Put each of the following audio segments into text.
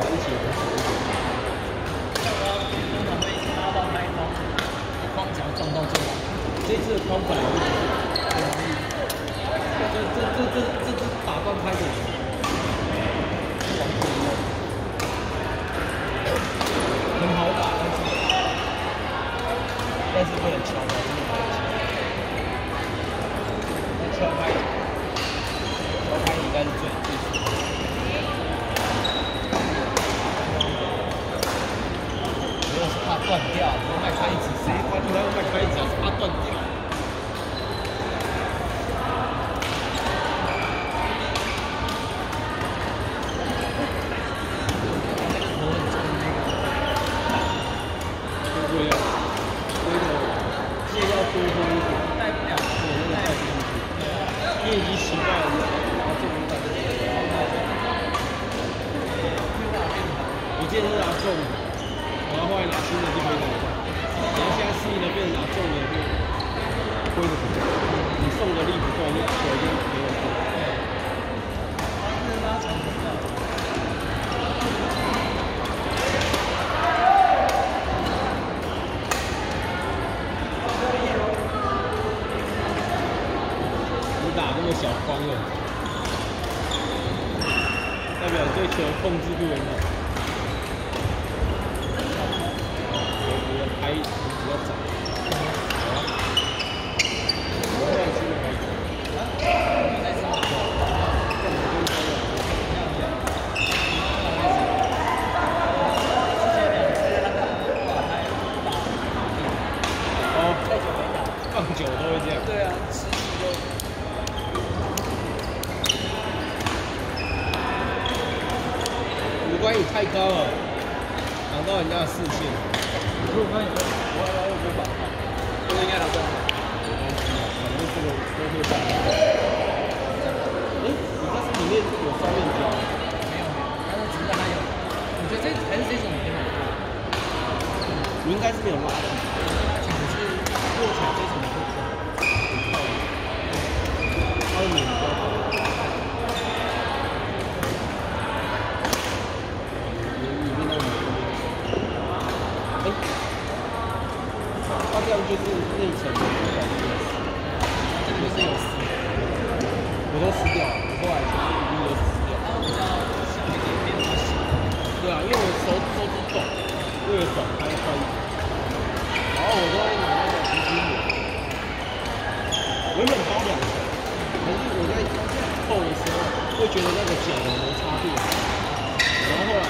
水一起冷水一点。通常会拉到拍框，框只要撞到就完。这次的。框本来就不容易，这这这这这这打断拍子，完全一样，很好打，但是但是不能敲拍，真的不能敲。那敲拍，敲拍应该是最最舒服的。如果是怕断掉，如果卖开一直谁管你要不要开只要是怕断掉。头很重的后就无感觉。你今天是拿重的，然后后来拿轻的就可以拿重，然后现在适应了变成拿重的就挥的不对，你送的力不够，你手就没有动。那拉长很大。你打那么小框了，代表对球控制度很好。我我拍比较早，我后来去的拍早。哦，放久都会这样。对啊，吃就五官也太高了，挡到人家的视线。如果你我我又不把它，这个应该拿这样。没关系啊，反正这个都会上。哎，你这是里面有双面胶，没有没有，但是只是它有，我觉得这还是这种比较好看。你应该是没有拉紧。这样就是内层的部分，这个是有撕，我都死掉。了，后来就是一路都死掉。一点变成。对啊，因为我手手指短，为了短开穿，然后我都会拿那个皮筋粘，原本包两层，可是我在扣的时候会觉得那个脚的摩插力，然后后来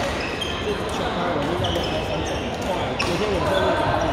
就是全开，我就那边开三层，后来昨天我都。